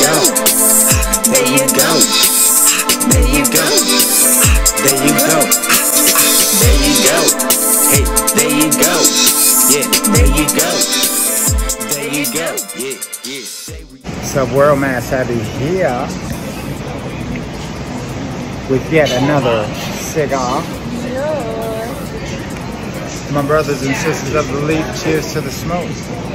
go. There you go. There you go. There you go. There you go. Hey, there you go. Yeah, there you go. There you go. Yeah, yeah. What's up, World Maz Savvy here with yet another cigar. My brothers and sisters of the leaf, cheers to the smoke.